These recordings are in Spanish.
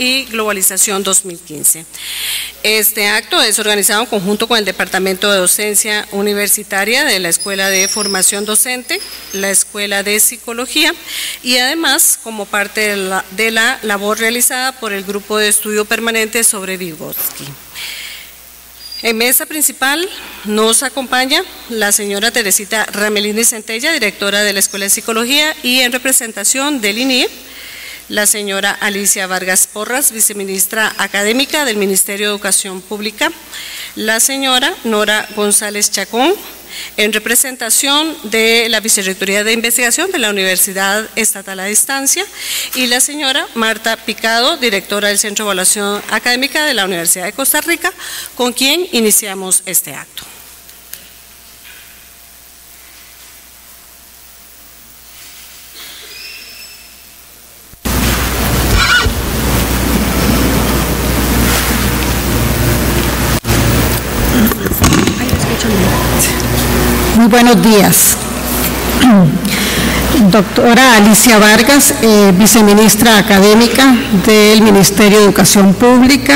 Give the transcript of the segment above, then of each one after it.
y Globalización 2015. Este acto es organizado en conjunto con el Departamento de Docencia Universitaria de la Escuela de Formación Docente, la Escuela de Psicología y además como parte de la, labor realizada por el Grupo de Estudio Permanente sobre Vygotsky. En mesa principal nos acompaña la señora Teresita Ramelini Centella, directora de la Escuela de Psicología, y en representación del INIE, la señora Alicia Vargas Porras, viceministra académica del Ministerio de Educación Pública, la señora Nora González Chacón, en representación de la Vicerrectoría de Investigación de la Universidad Estatal a Distancia y la señora Marta Picado, directora del Centro de Evaluación Académica de la Universidad de Costa Rica, con quien iniciamos este acto. Muy buenos días. Doctora Alicia Vargas, eh, viceministra académica del Ministerio de Educación Pública.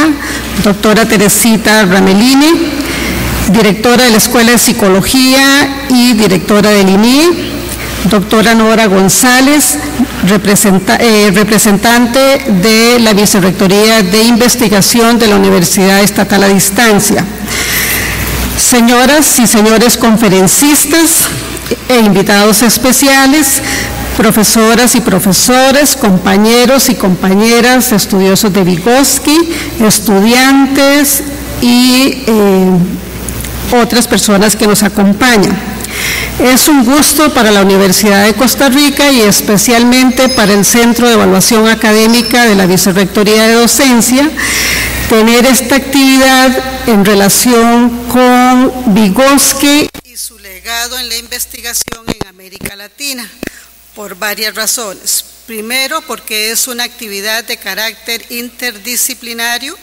Doctora Teresita Ramelini, directora de la Escuela de Psicología y directora del INIE. Doctora Nora González, eh, representante de la Vicerrectoría de Investigación de la Universidad Estatal a Distancia señoras y señores conferencistas e invitados especiales, profesoras y profesores, compañeros y compañeras, estudiosos de Vygotsky, estudiantes y eh, otras personas que nos acompañan. Es un gusto para la Universidad de Costa Rica y especialmente para el Centro de Evaluación Académica de la Vicerrectoría de Docencia tener esta actividad en relación con Vygotsky y su legado en la investigación en América Latina, por varias razones. Primero, porque es una actividad de carácter interdisciplinario,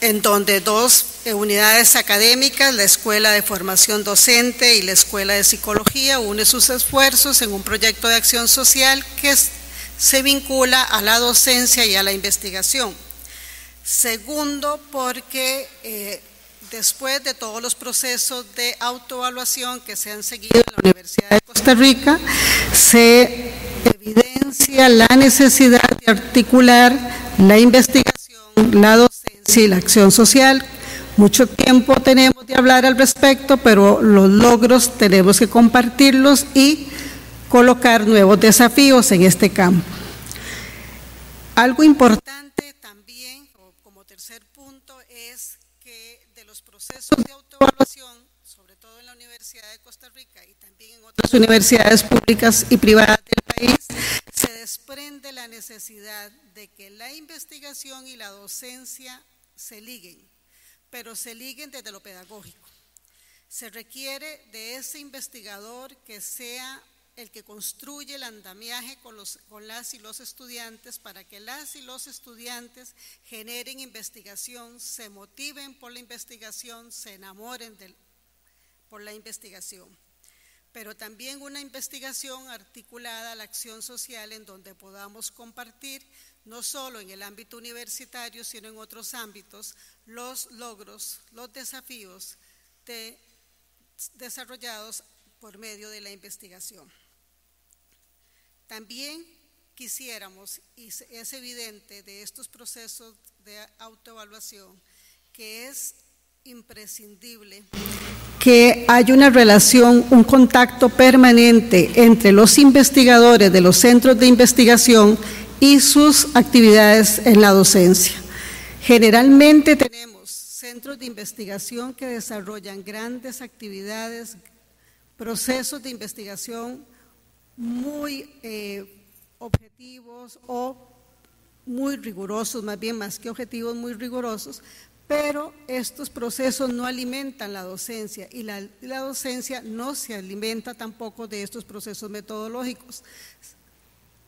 en donde dos unidades académicas, la Escuela de Formación Docente y la Escuela de Psicología, unen sus esfuerzos en un proyecto de acción social que se vincula a la docencia y a la investigación. Segundo, porque eh, después de todos los procesos de autoevaluación que se han seguido en la Universidad de Costa Rica, se evidencia la necesidad de articular la investigación, la docencia y la acción social. Mucho tiempo tenemos de hablar al respecto, pero los logros tenemos que compartirlos y colocar nuevos desafíos en este campo. Algo importante de autoevaluación, sobre todo en la Universidad de Costa Rica y otras universidades públicas y privadas del país, se desprende la necesidad de que la investigación y la docencia se liguen, pero se liguen desde lo pedagógico. Se requiere de ese investigador que sea el que construye el andamiaje con, los, con las y los estudiantes para que las y los estudiantes generen investigación, se motiven por la investigación, se enamoren por la investigación. Pero también una investigación articulada a la acción social en donde podamos compartir, no solo en el ámbito universitario, sino en otros ámbitos, los logros, los desafíos desarrollados por medio de la investigación. También quisiéramos, y es evidente de estos procesos de autoevaluación, que es imprescindible que haya una relación, un contacto permanente entre los investigadores de los centros de investigación y sus actividades en la docencia. Generalmente tenemos centros de investigación que desarrollan grandes actividades, procesos de investigación muy eh, objetivos o muy rigurosos, más bien más que objetivos, muy rigurosos, pero estos procesos no alimentan la docencia y la, docencia no se alimenta tampoco de estos procesos metodológicos.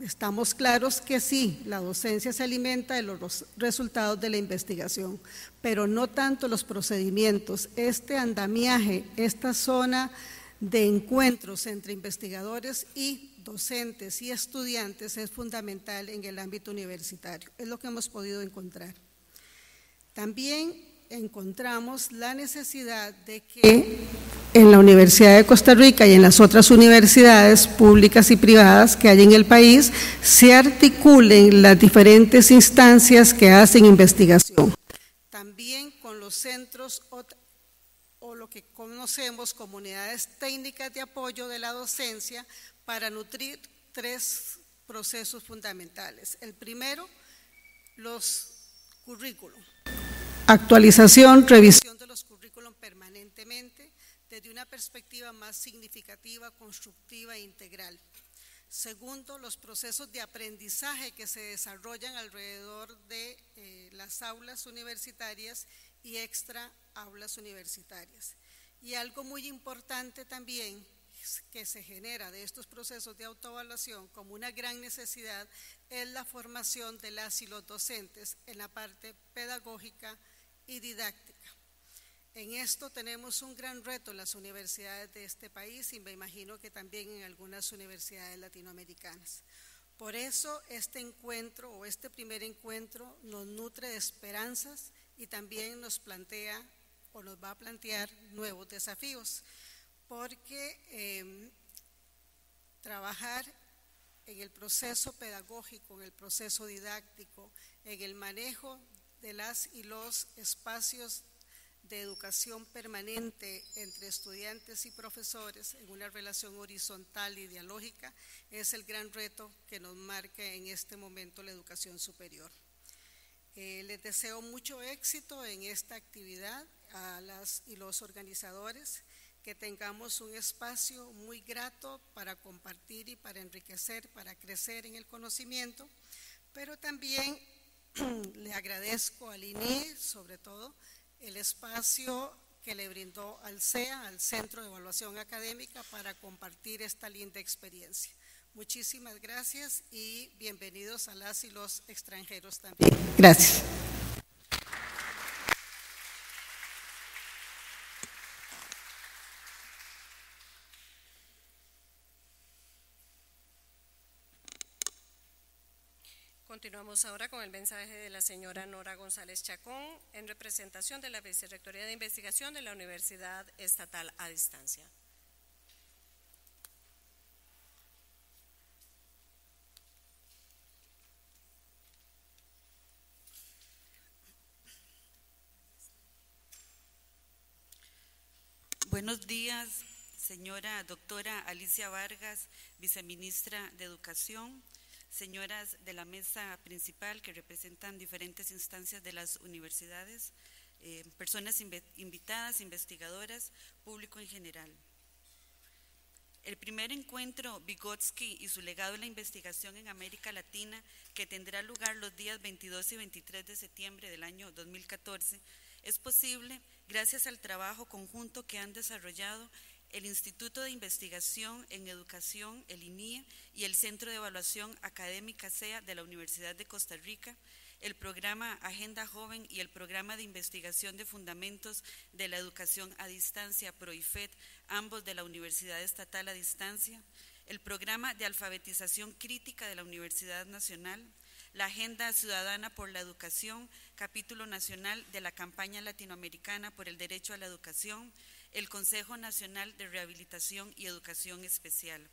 Estamos claros que sí, la docencia se alimenta de los resultados de la investigación, pero no tanto los procedimientos. Este andamiaje, esta zona de encuentros entre investigadores y docentes y estudiantes es fundamental en el ámbito universitario. Es lo que hemos podido encontrar. También encontramos la necesidad de que en la Universidad de Costa Rica y en las otras universidades públicas y privadas que hay en el país se articulen las diferentes instancias que hacen investigación. También con los centros o lo que conocemos comunidades técnicas de apoyo de la docencia para nutrir tres procesos fundamentales. El primero, los currículum. Actualización, revisión de los currículum permanentemente desde una perspectiva más significativa, constructiva e integral. Segundo, los procesos de aprendizaje que se desarrollan alrededor de eh, las aulas universitarias y extra aulas universitarias. Y algo muy importante también que se genera de estos procesos de autoevaluación como una gran necesidad es la formación de las y los docentes en la parte pedagógica y didáctica. En esto tenemos un gran reto en las universidades de este país y me imagino que también en algunas universidades latinoamericanas. Por eso este encuentro o este primer encuentro nos nutre de esperanzas y también nos plantea o nos va a plantear nuevos desafíos porque em, trabajar en el proceso pedagógico, en el proceso didáctico, en el manejo de las y los espacios de educación permanente entre estudiantes y profesores en una relación horizontal y dialógica es el gran reto que nos marca en este momento la educación superior. Eh, les deseo mucho éxito en esta actividad a las y los organizadores que tengamos un espacio muy grato para compartir y para enriquecer, para crecer en el conocimiento, pero también le agradezco al INE, sobre todo, el espacio que le brindó al CEA, al Centro de Evaluación Académica, para compartir esta linda experiencia. Muchísimas gracias y bienvenidos a las y los extranjeros también. Gracias. Continuamos ahora con el mensaje de la señora Nora González Chacón en representación de la Vicerrectoría de Investigación de la Universidad Estatal a Distancia. Buenos días, señora doctora Alicia Vargas, viceministra de Educación, señoras de la mesa principal que representan diferentes instancias de las universidades, eh, personas invitadas, investigadoras, público en general. El primer encuentro Vygotsky y su legado en la investigación en América Latina, que tendrá lugar los días 22 y 23 de septiembre del año 2014, es posible gracias al trabajo conjunto que han desarrollado el Instituto de Investigación en Educación, el INIE, y el Centro de Evaluación Académica SEA de la Universidad de Costa Rica, el programa Agenda Joven y el programa de investigación de fundamentos de la educación a distancia PROIFED, ambos de la Universidad Estatal a Distancia, el programa de alfabetización crítica de la Universidad Nacional, la Agenda Ciudadana por la Educación, capítulo nacional de la campaña latinoamericana por el derecho a la educación, el Consejo Nacional de Rehabilitación y Educación Especial.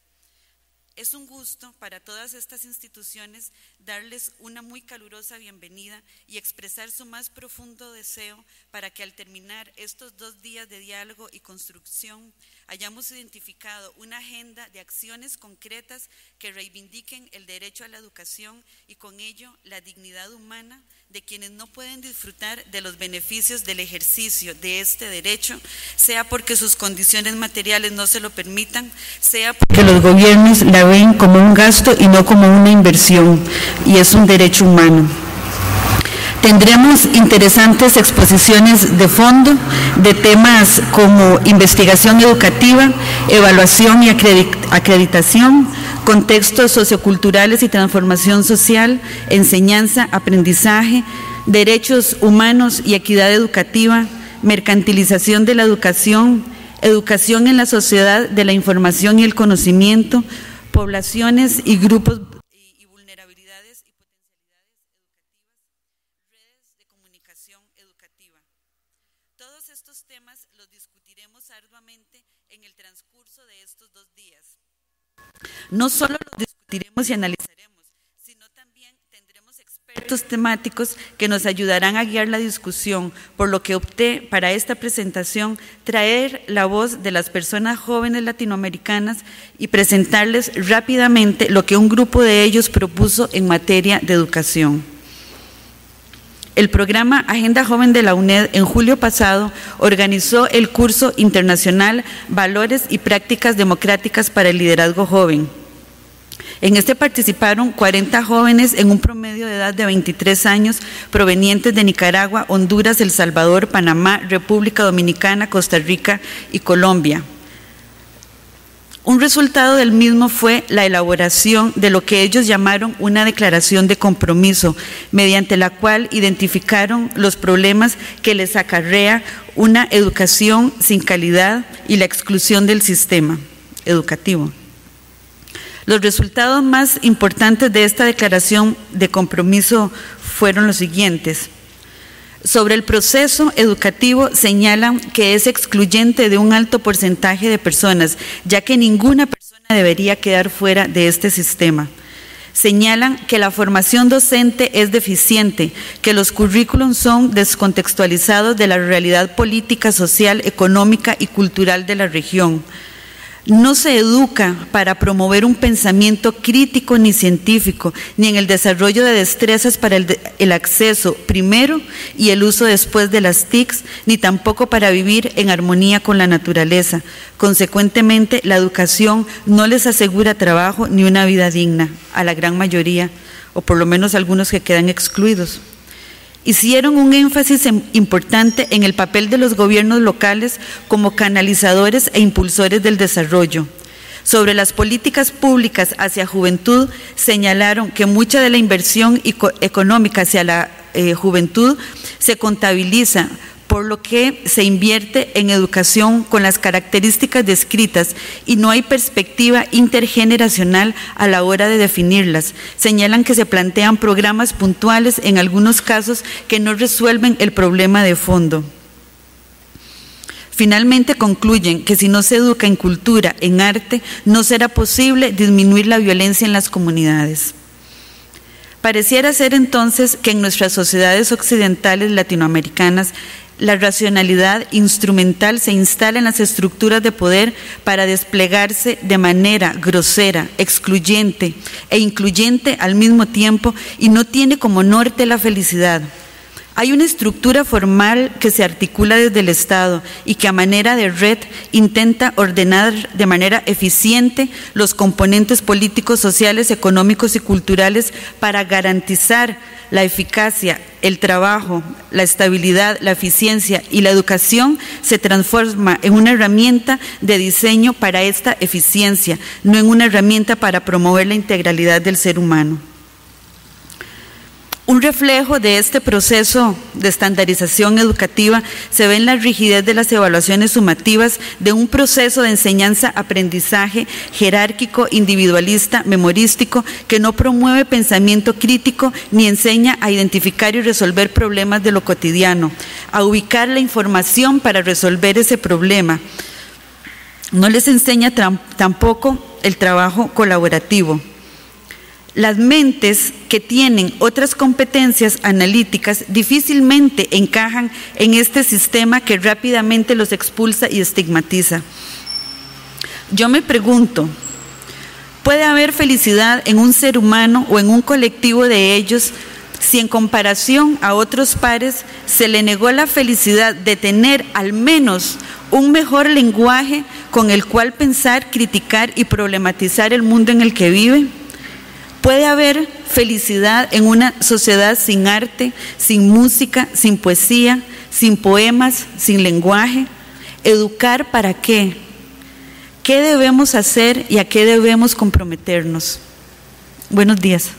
Es un gusto para todas estas instituciones darles una muy calurosa bienvenida y expresar su más profundo deseo para que al terminar estos dos días de diálogo y construcción hayamos identificado una agenda de acciones concretas que reivindiquen el derecho a la educación y con ello la dignidad humana de quienes no pueden disfrutar de los beneficios del ejercicio de este derecho, sea porque sus condiciones materiales no se lo permitan, sea porque los gobiernos la ven como un gasto y no como una inversión, y es un derecho humano. Tendremos interesantes exposiciones de fondo de temas como investigación educativa, evaluación y acreditación, contextos socioculturales y transformación social, enseñanza, aprendizaje, derechos humanos y equidad educativa, mercantilización de la educación, educación en la sociedad de la información y el conocimiento, poblaciones y grupos y vulnerabilidades y potencialidades educativas, redes de comunicación educativa. Todos estos temas los discutiremos arduamente en el transcurso de estos dos días. No solo los discutiremos y analizaremos, temáticos que nos ayudarán a guiar la discusión, por lo que opté para esta presentación traer la voz de las personas jóvenes latinoamericanas y presentarles rápidamente lo que un grupo de ellos propuso en materia de educación. El programa Agenda Joven de la UNED en julio pasado organizó el curso internacional Valores y Prácticas Democráticas para el Liderazgo Joven. En este participaron 40 jóvenes en un promedio de edad de 23 años provenientes de Nicaragua, Honduras, El Salvador, Panamá, República Dominicana, Costa Rica y Colombia. Un resultado del mismo fue la elaboración de lo que ellos llamaron una declaración de compromiso, mediante la cual identificaron los problemas que les acarrea una educación sin calidad y la exclusión del sistema educativo. Los resultados más importantes de esta declaración de compromiso fueron los siguientes. Sobre el proceso educativo señalan que es excluyente de un alto porcentaje de personas, ya que ninguna persona debería quedar fuera de este sistema. Señalan que la formación docente es deficiente, que los currículums son descontextualizados de la realidad política, social, económica y cultural de la región no se educa para promover un pensamiento crítico ni científico, ni en el desarrollo de destrezas para el, acceso primero y el uso después de las TICs, ni tampoco para vivir en armonía con la naturaleza. Consecuentemente, la educación no les asegura trabajo ni una vida digna a la gran mayoría, o por lo menos algunos que quedan excluidos hicieron un énfasis importante en el papel de los gobiernos locales como canalizadores e impulsores del desarrollo. Sobre las políticas públicas hacia juventud, señalaron que mucha de la inversión económica hacia la eh, juventud se contabiliza por lo que se invierte en educación con las características descritas y no hay perspectiva intergeneracional a la hora de definirlas. Señalan que se plantean programas puntuales en algunos casos que no resuelven el problema de fondo. Finalmente concluyen que si no se educa en cultura, en arte, no será posible disminuir la violencia en las comunidades. Pareciera ser entonces que en nuestras sociedades occidentales latinoamericanas la racionalidad instrumental se instala en las estructuras de poder para desplegarse de manera grosera, excluyente e incluyente al mismo tiempo y no tiene como norte la felicidad. Hay una estructura formal que se articula desde el Estado y que a manera de red intenta ordenar de manera eficiente los componentes políticos, sociales, económicos y culturales para garantizar la eficacia, el trabajo, la estabilidad, la eficiencia y la educación se transforma en una herramienta de diseño para esta eficiencia, no en una herramienta para promover la integralidad del ser humano. Un reflejo de este proceso de estandarización educativa se ve en la rigidez de las evaluaciones sumativas de un proceso de enseñanza-aprendizaje jerárquico, individualista, memorístico, que no promueve pensamiento crítico ni enseña a identificar y resolver problemas de lo cotidiano, a ubicar la información para resolver ese problema. No les enseña tampoco el trabajo colaborativo las mentes que tienen otras competencias analíticas difícilmente encajan en este sistema que rápidamente los expulsa y estigmatiza. Yo me pregunto, ¿puede haber felicidad en un ser humano o en un colectivo de ellos si en comparación a otros pares se le negó la felicidad de tener al menos un mejor lenguaje con el cual pensar, criticar y problematizar el mundo en el que vive? Puede haber felicidad en una sociedad sin arte, sin música, sin poesía, sin poemas, sin lenguaje. ¿Educar para qué? ¿Qué debemos hacer y a qué debemos comprometernos? Buenos días.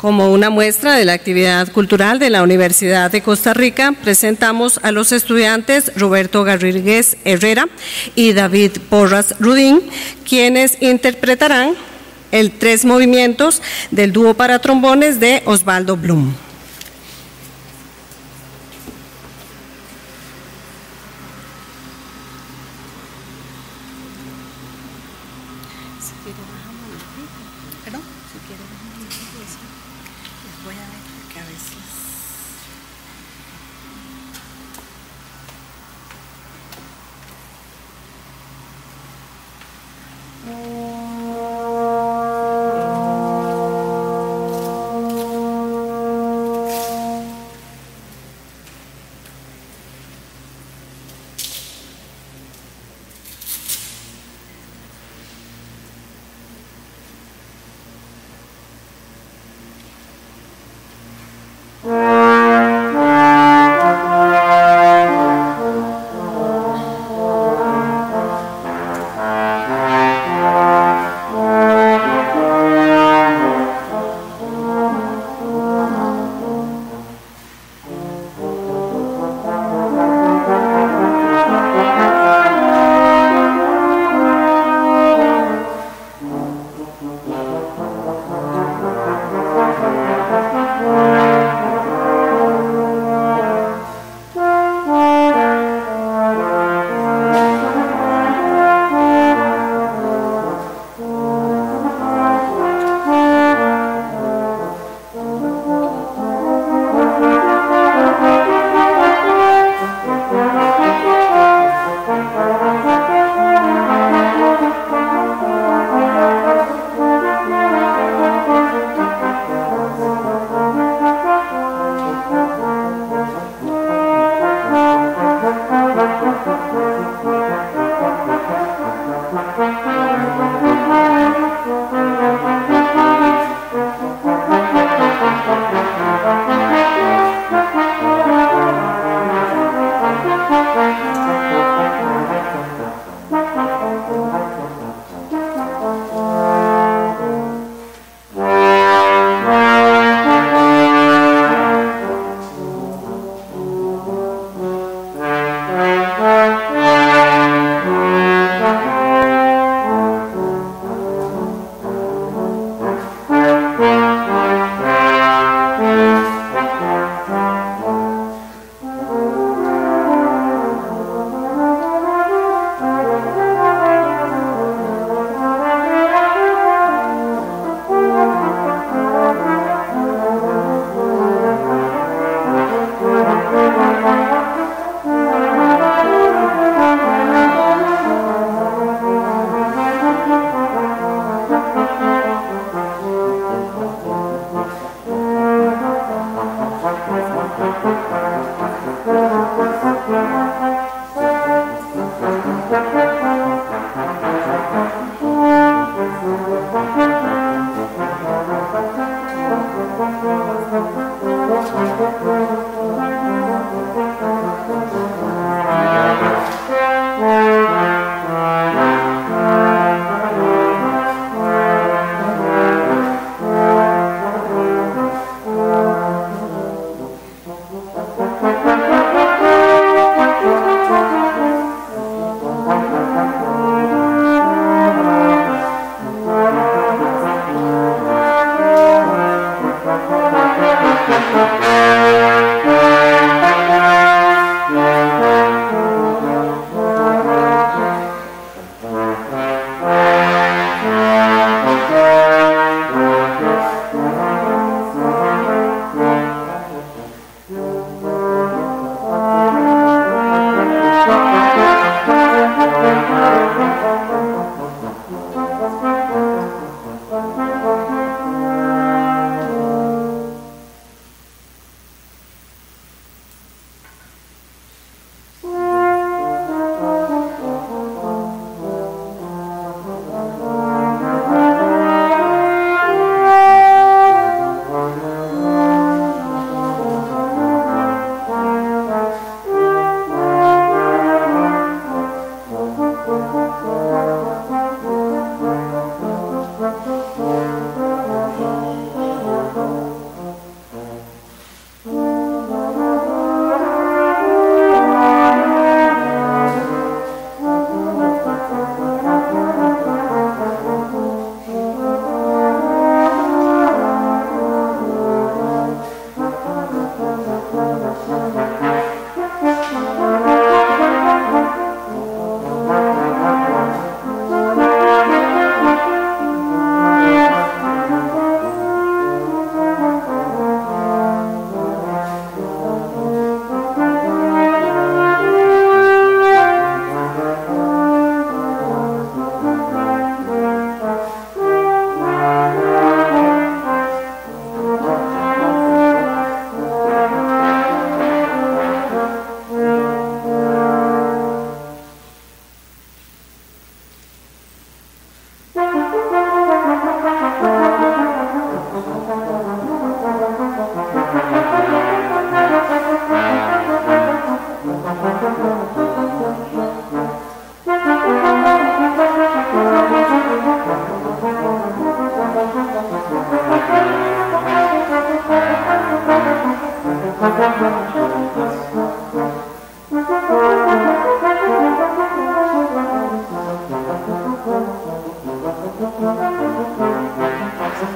Como una muestra de la actividad cultural de la Universidad de Costa Rica, presentamos a los estudiantes Roberto Garrigues Herrera y David Porras Rudín, quienes interpretarán el tres movimientos del dúo para trombones de Osvaldo Blum.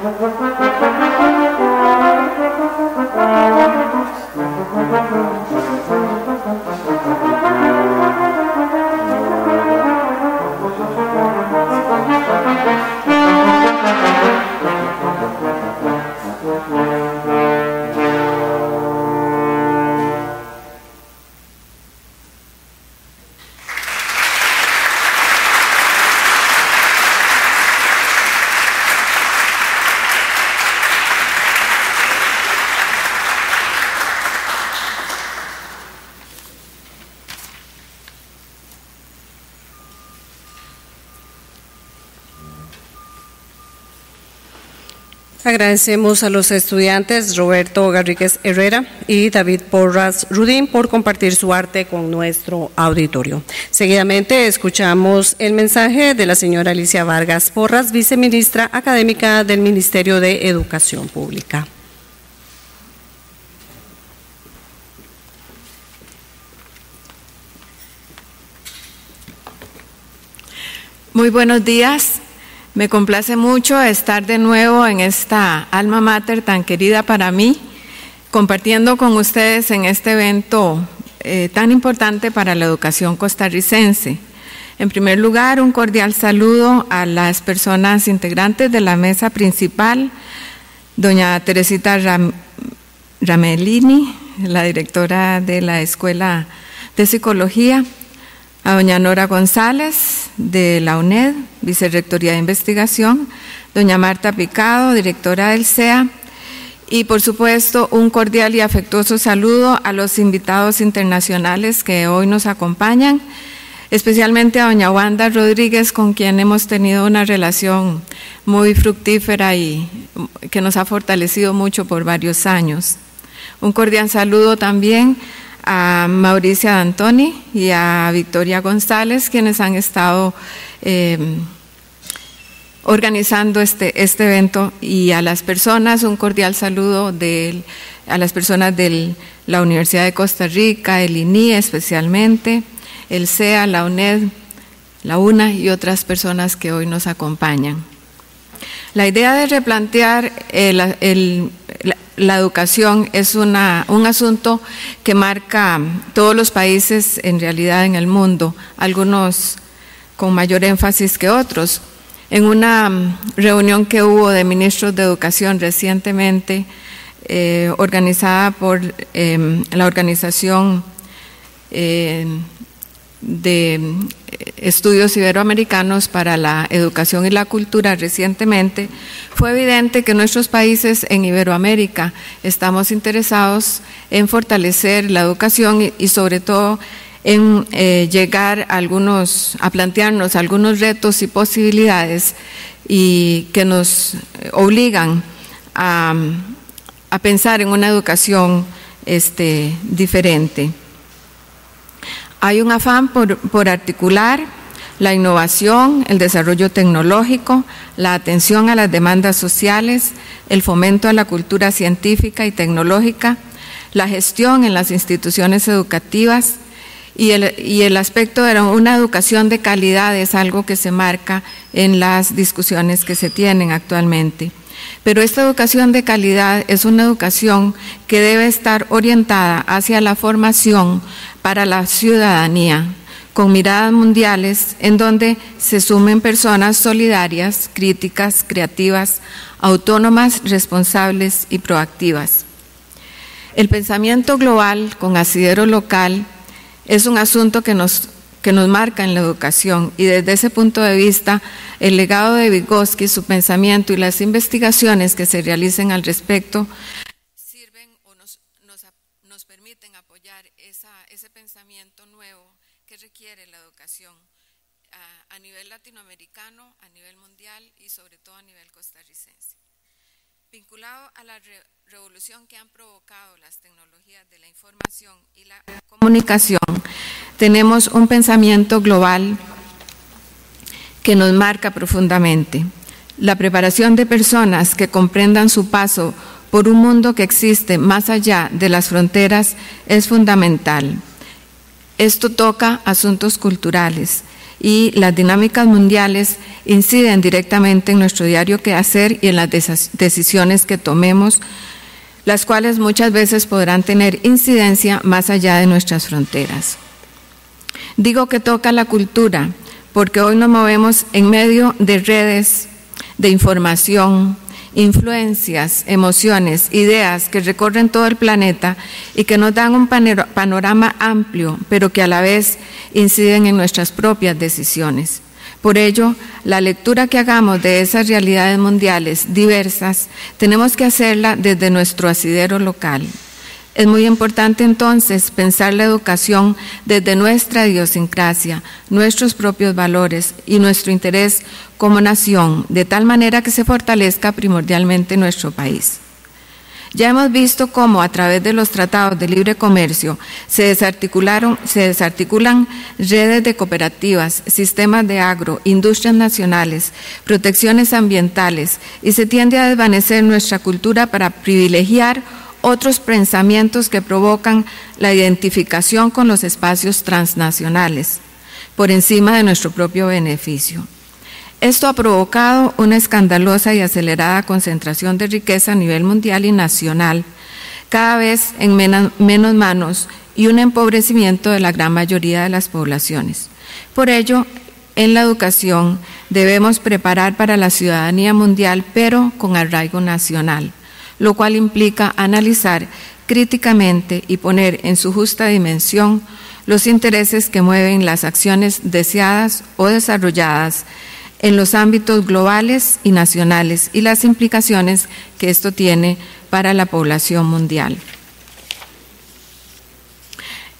Gracias. Agradecemos a los estudiantes Roberto Garríguez Herrera y David Porras Rudín por compartir su arte con nuestro auditorio. Seguidamente escuchamos el mensaje de la señora Alicia Vargas Porras, viceministra académica del Ministerio de Educación Pública. Muy buenos días. Me complace mucho estar de nuevo en esta alma mater tan querida para mí, compartiendo con ustedes en este evento eh, tan importante para la educación costarricense. En primer lugar, un cordial saludo a las personas integrantes de la mesa principal, doña Teresita Ramelini, la directora de la Escuela de Psicología, a doña Nora González de la UNED, Vicerrectoría de Investigación, doña Marta Picado, directora del CEA, y por supuesto un cordial y afectuoso saludo a los invitados internacionales que hoy nos acompañan, especialmente a doña Wanda Rodríguez, con quien hemos tenido una relación muy fructífera y que nos ha fortalecido mucho por varios años. Un cordial saludo también a Mauricia D'Antoni y a Victoria González, quienes han estado eh, organizando este, este evento, y a las personas, un cordial saludo de, a las personas de la Universidad de Costa Rica, el INI especialmente, el CEA, la UNED, la UNA y otras personas que hoy nos acompañan. La idea de replantear el, el, la educación es una, un asunto que marca todos los países en realidad en el mundo, algunos con mayor énfasis que otros. En una mm, reunión que hubo de ministros de educación recientemente, eh, organizada por em, la organización eh, de estudios iberoamericanos para la educación y la cultura recientemente, fue evidente que nuestros países en Iberoamérica estamos interesados en fortalecer la educación y, sobre todo en eh, llegar a, algunos, a plantearnos algunos retos y posibilidades y que nos obligan a, a pensar en una educación este, diferente. Hay un afán por, articular la innovación, el desarrollo tecnológico, la atención a las demandas sociales, el fomento a la cultura científica y tecnológica, la gestión en las instituciones educativas y el, y el, aspecto de una educación de calidad es algo que se marca en las discusiones que se tienen actualmente. Pero esta educación de calidad es una educación que debe estar orientada hacia la formación para la ciudadanía, con miradas mundiales en donde se sumen personas solidarias, críticas, creativas, autónomas, responsables y proactivas. El pensamiento global con asidero local es un asunto que nos que nos marca en la educación. Y desde ese punto de vista, el legado de Vygotsky, su pensamiento y las investigaciones que se realicen al respecto sirven o nos, nos, permiten apoyar ese pensamiento nuevo que requiere la educación a, a nivel latinoamericano, a nivel mundial y sobre todo a nivel costarricense. Vinculado a la que han provocado las tecnologías de la información y la comunicación, tenemos un pensamiento global que nos marca profundamente. La preparación de personas que comprendan su paso por un mundo que existe más allá de las fronteras es fundamental. Esto toca asuntos culturales y las dinámicas mundiales inciden directamente en nuestro diario quehacer y en las decisiones que tomemos, las cuales muchas veces podrán tener incidencia más allá de nuestras fronteras. Digo que toca la cultura porque hoy nos movemos en medio de redes de información, influencias, emociones, ideas que recorren todo el planeta y que nos dan un panorama amplio, pero que a la vez inciden en nuestras propias decisiones. Por ello, la lectura que hagamos de esas realidades mundiales diversas, tenemos que hacerla desde nuestro asidero local, es muy importante entonces pensar la educación desde nuestra idiosincrasia, nuestros propios valores y nuestro interés como nación, de tal manera que se fortalezca primordialmente nuestro país. Ya hemos visto cómo a través de los tratados de libre comercio se, desarticulan redes de cooperativas, sistemas de agro, industrias nacionales, protecciones ambientales y se tiende a desvanecer nuestra cultura para privilegiar otros pensamientos que provocan la identificación con los espacios transnacionales por encima de nuestro propio beneficio. Esto ha provocado una escandalosa y acelerada concentración de riqueza a nivel mundial y nacional, cada vez en menos manos y un empobrecimiento de la gran mayoría de las poblaciones. Por ello, en la educación debemos preparar para la ciudadanía mundial, pero con arraigo nacional lo cual implica analizar críticamente y poner en su justa dimensión los intereses que mueven las acciones deseadas o desarrolladas en los ámbitos globales y nacionales y las implicaciones que esto tiene para la población mundial.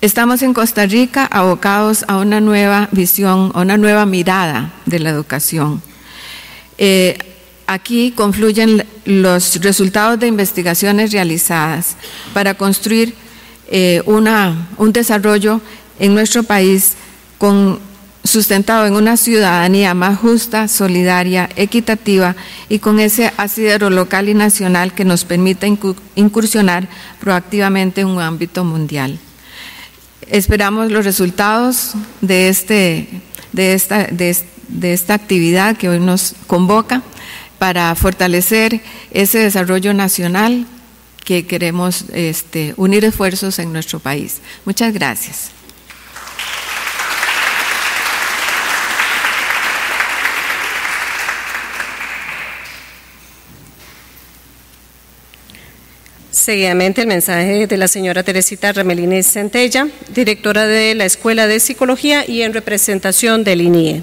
Estamos en Costa Rica abocados a una nueva visión, a una nueva mirada de la educación. Eh, Aquí confluyen los resultados de investigaciones realizadas para construir eh, un desarrollo en nuestro país sustentado en una ciudadanía más justa, solidaria, equitativa y con ese asidero local y nacional que nos permita incursionar proactivamente en un ámbito mundial. Esperamos los resultados de, este, de, esta, de esta actividad que hoy nos convoca para fortalecer ese desarrollo nacional que queremos este, unir esfuerzos en nuestro país. Muchas gracias. Seguidamente el mensaje de la señora Teresita Ramelines Centella, directora de la Escuela de Psicología y en representación del INIE.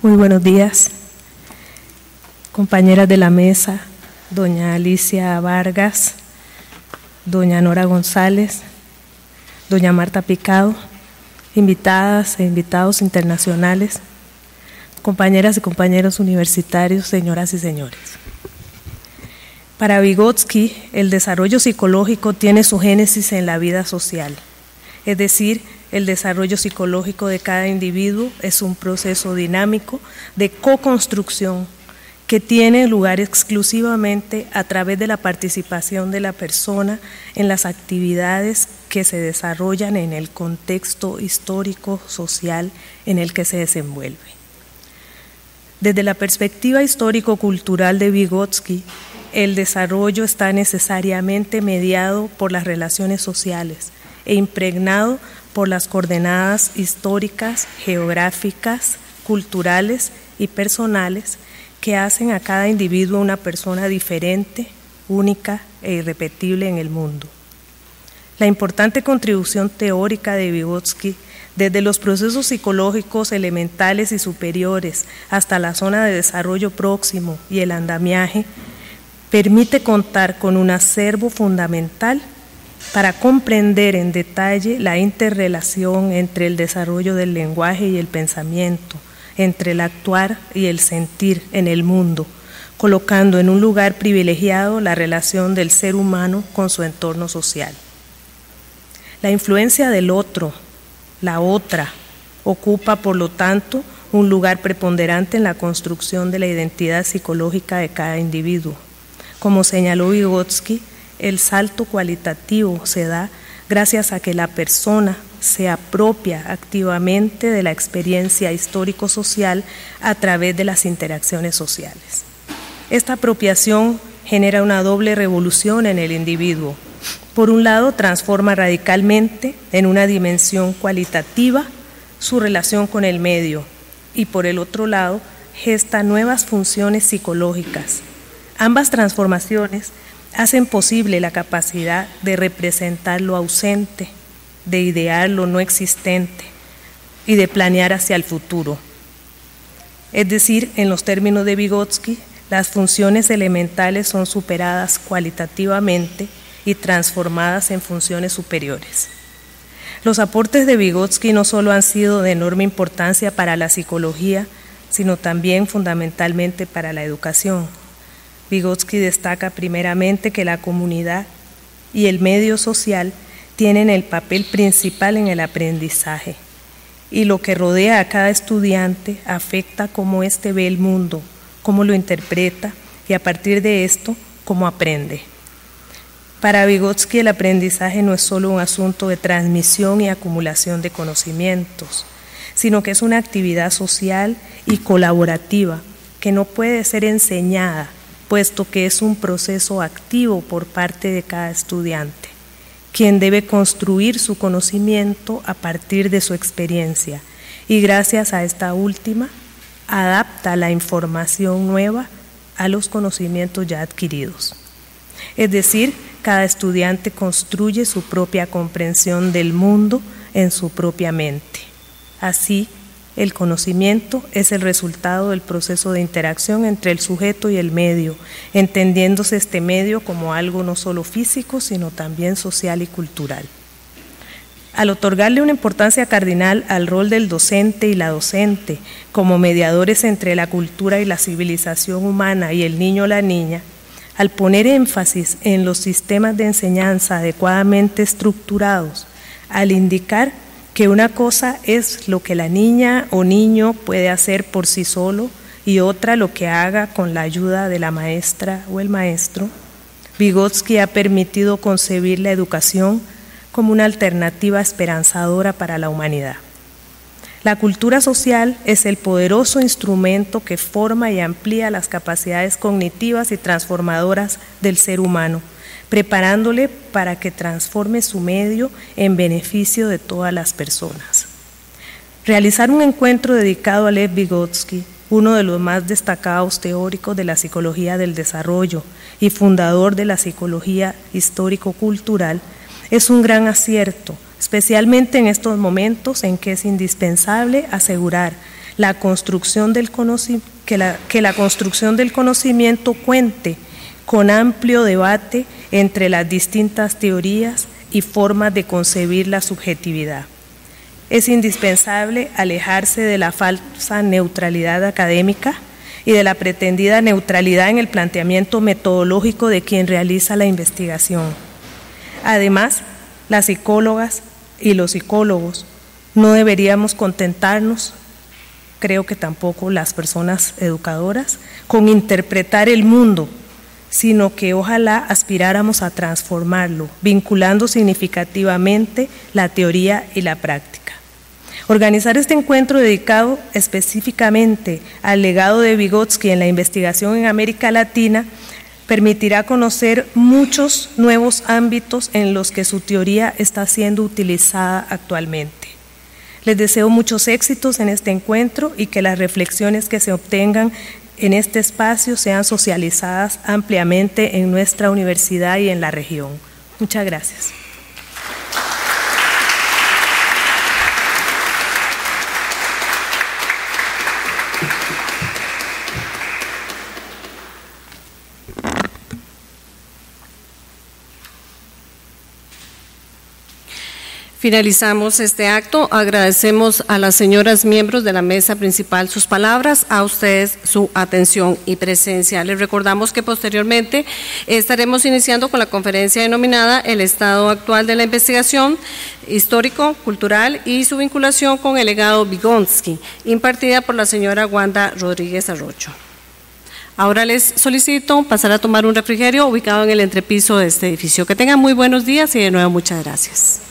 Muy buenos días, compañeras de la mesa, doña Alicia Vargas, doña Nora González, doña Marta Picado, invitadas e invitados internacionales, compañeras y compañeros universitarios, señoras y señores. Para Vygotsky, el desarrollo psicológico tiene su génesis en la vida social, es decir, el desarrollo psicológico de cada individuo es un proceso dinámico de co-construcción que tiene lugar exclusivamente a través de la participación de la persona en las actividades que se desarrollan en el contexto histórico social en el que se desenvuelve. Desde la perspectiva histórico-cultural de Vygotsky, el desarrollo está necesariamente mediado por las relaciones sociales e impregnado por las coordenadas históricas, geográficas, culturales y personales que hacen a cada individuo una persona diferente, única e irrepetible en el mundo. La importante contribución teórica de Vygotsky desde los procesos psicológicos elementales y superiores hasta la zona de desarrollo próximo y el andamiaje, permite contar con un acervo fundamental para comprender en detalle la interrelación entre el desarrollo del lenguaje y el pensamiento, entre el actuar y el sentir en el mundo, colocando en un lugar privilegiado la relación del ser humano con su entorno social. La influencia del otro, la otra, ocupa, por lo tanto, un lugar preponderante en la construcción de la identidad psicológica de cada individuo. Como señaló Vygotsky, el salto cualitativo se da gracias a que la persona se apropia activamente de la experiencia histórico-social a través de las interacciones sociales. Esta apropiación genera una doble revolución en el individuo. Por un lado, transforma radicalmente en una dimensión cualitativa su relación con el medio y por el otro lado, gesta nuevas funciones psicológicas. Ambas transformaciones hacen posible la capacidad de representar lo ausente, de idear lo no existente y de planear hacia el futuro. Es decir, en los términos de Vygotsky, las funciones elementales son superadas cualitativamente y transformadas en funciones superiores. Los aportes de Vygotsky no solo han sido de enorme importancia para la psicología, sino también fundamentalmente para la educación. Vygotsky destaca primeramente que la comunidad y el medio social tienen el papel principal en el aprendizaje y lo que rodea a cada estudiante afecta cómo éste ve el mundo, cómo lo interpreta y a partir de esto, cómo aprende. Para Vygotsky el aprendizaje no es solo un asunto de transmisión y acumulación de conocimientos, sino que es una actividad social y colaborativa que no puede ser enseñada, puesto que es un proceso activo por parte de cada estudiante, quien debe construir su conocimiento a partir de su experiencia y gracias a esta última adapta la información nueva a los conocimientos ya adquiridos. Es decir, cada estudiante construye su propia comprensión del mundo en su propia mente. Así, el conocimiento es el resultado del proceso de interacción entre el sujeto y el medio, entendiéndose este medio como algo no solo físico, sino también social y cultural. Al otorgarle una importancia cardinal al rol del docente y la docente como mediadores entre la cultura y la civilización humana y el niño o la niña, al poner énfasis en los sistemas de enseñanza adecuadamente estructurados, al indicar que una cosa es lo que la niña o niño puede hacer por sí solo y otra lo que haga con la ayuda de la maestra o el maestro, Vygotsky ha permitido concebir la educación como una alternativa esperanzadora para la humanidad. La cultura social es el poderoso instrumento que forma y amplía las capacidades cognitivas y transformadoras del ser humano, preparándole para que transforme su medio en beneficio de todas las personas. Realizar un encuentro dedicado a Lev Vygotsky, uno de los más destacados teóricos de la psicología del desarrollo y fundador de la psicología histórico-cultural, es un gran acierto especialmente en estos momentos en que es indispensable asegurar la construcción del que, la, que la construcción del conocimiento cuente con amplio debate entre las distintas teorías y formas de concebir la subjetividad. Es indispensable alejarse de la falsa neutralidad académica y de la pretendida neutralidad en el planteamiento metodológico de quien realiza la investigación. Además, las psicólogas y los psicólogos no deberíamos contentarnos, creo que tampoco las personas educadoras, con interpretar el mundo, sino que ojalá aspiráramos a transformarlo, vinculando significativamente la teoría y la práctica. Organizar este encuentro dedicado específicamente al legado de Vygotsky en la investigación en América Latina permitirá conocer muchos nuevos ámbitos en los que su teoría está siendo utilizada actualmente. Les deseo muchos éxitos en este encuentro y que las reflexiones que se obtengan en este espacio sean socializadas ampliamente en nuestra universidad y en la región. Muchas gracias. Finalizamos este acto. Agradecemos a las señoras miembros de la mesa principal sus palabras, a ustedes su atención y presencia. Les recordamos que posteriormente estaremos iniciando con la conferencia denominada El estado actual de la investigación histórico, cultural y su vinculación con el legado Vygotsky, impartida por la señora Wanda Rodríguez Arrocho. Ahora les solicito pasar a tomar un refrigerio ubicado en el entrepiso de este edificio. Que tengan muy buenos días y de nuevo muchas gracias.